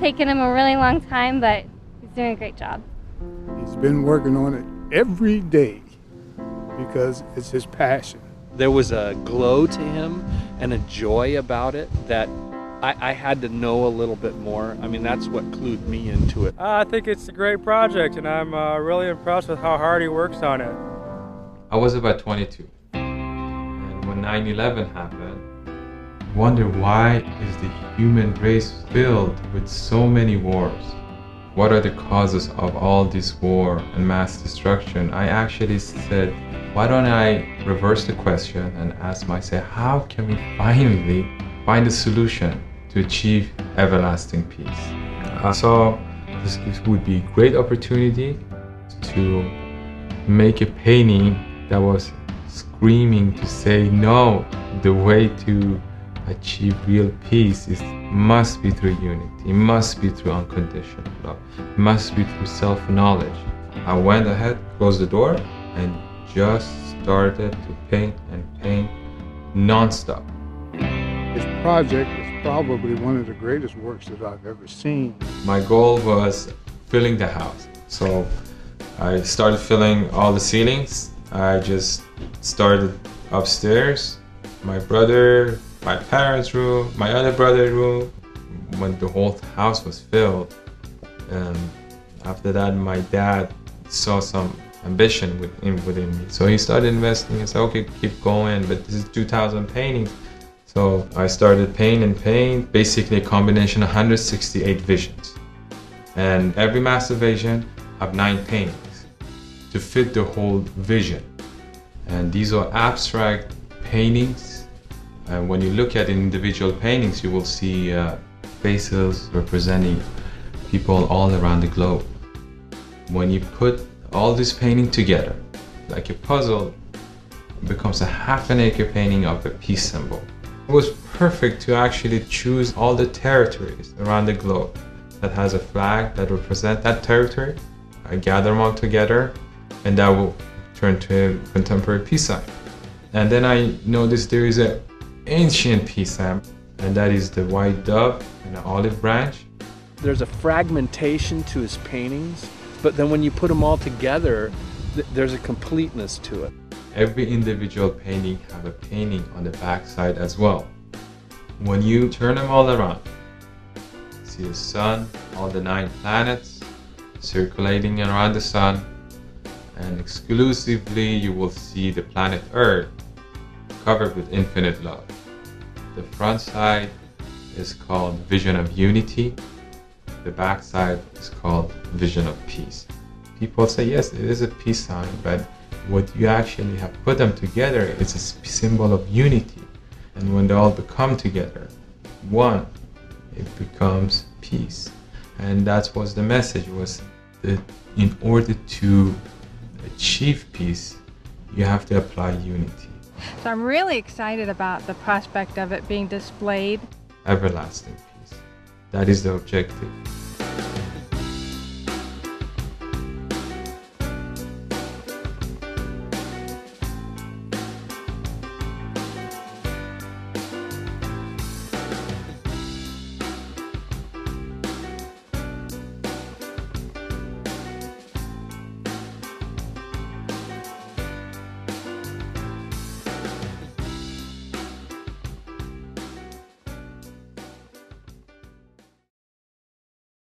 taken him a really long time, but he's doing a great job. He's been working on it every day because it's his passion. There was a glow to him and a joy about it that I, I, had to know a little bit more. I mean, that's what clued me into it. Uh, I think it's a great project, and I'm uh, really impressed with how hard he works on it. I was about 22, and when 9 11 happened, I wonder why is the human race filled with so many wars? What are the causes of all this war and mass destruction? I actually said, why don't I reverse the question and ask myself, how can we finally find a solution to achieve everlasting peace? Uh-huh. I saw this would be a great opportunity to make a painting that was screaming to say no, the way to achieve real peace is must be through unity. It must be through unconditional love. It must be through self-knowledge. I went ahead, closed the door, and just started to paint and paint non-stop. This project is probably one of the greatest works that I've ever seen. My goal was filling the house. So I started filling all the ceilings. I just started upstairs. My brother my parents' room, my other brother's room, when the whole house was filled. And after that, my dad saw some ambition within, within me. So he started investing and said, okay, keep going, but this is 2,000 paintings. So I started paint and basically a combination of 168 visions. And every master vision have nine paintings to fit the whole vision. And these are abstract paintings and when you look at individual paintings, you will see uh, faces representing people all around the globe. When you put all this painting together, like a puzzle, it becomes a half an acre painting of a peace symbol. It was perfect to actually choose all the territories around the globe that has a flag that represent that territory. I gather them all together and that will turn to a contemporary peace sign. And then I noticed there is a ancient sign, and that is the white dove and the olive branch. There's a fragmentation to his paintings, but then when you put them all together, th there's a completeness to it. Every individual painting have a painting on the back side as well. When you turn them all around, see the sun, all the nine planets circulating around the sun, and exclusively you will see the planet Earth covered with infinite love. The front side is called Vision of Unity. The back side is called Vision of Peace. People say, yes, it is a peace sign, but what you actually have put them together is a symbol of unity. And when they all become together, one, it becomes peace. And that was the message was that in order to achieve peace, you have to apply unity. So I'm really excited about the prospect of it being displayed. Everlasting peace. That is the objective.